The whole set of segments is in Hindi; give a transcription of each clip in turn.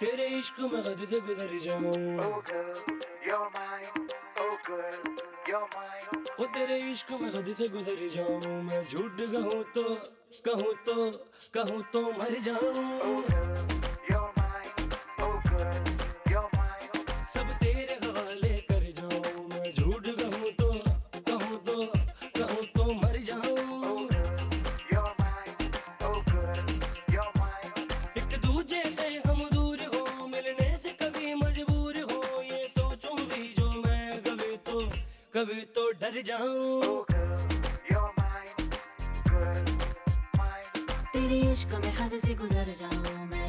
तेरे इश्क में हद से गुजर जाऊँ Oh. Oh. ओ तेरे इश्क में हद से गुजर जाऊँ मैं झूठ कहूँ तो कहूँ तो कहूँ तो मर जाऊँ Oh एक से हम दूर हो, मिलने से कभी मजबूर हो ये सोचूं भी जो मैं, कभी तो कभी तो डर जाऊँ. तेरे इश्क में हद से गुजर जाऊँ मैं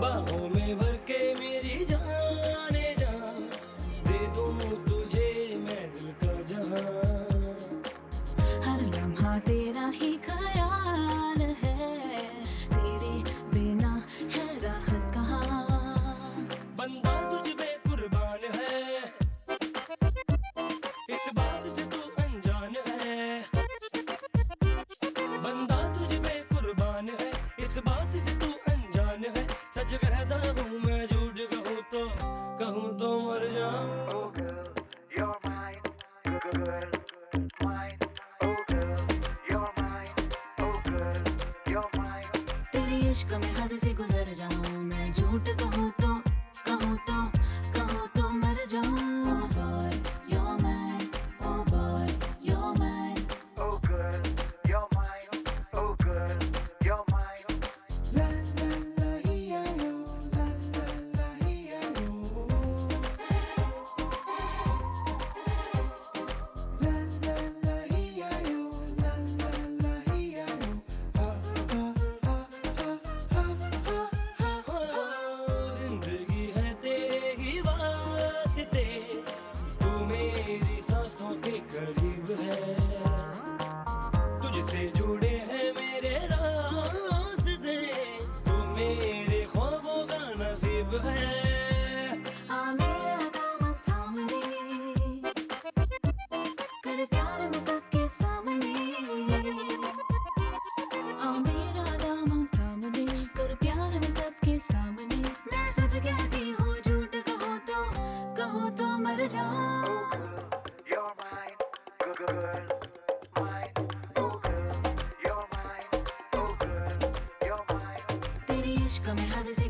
बाहों में भर के मेरी सच कहता हूँ मैं झूठ कहूँ तो कहूँ तो मर जाऊँ Oh girl, you're mine. Girl, mine. Oh girl, you're mine. Oh girl, you're mine. तेरे इश्क में हद से गुजर जाऊँ मैं झूठ Terias, câmeras e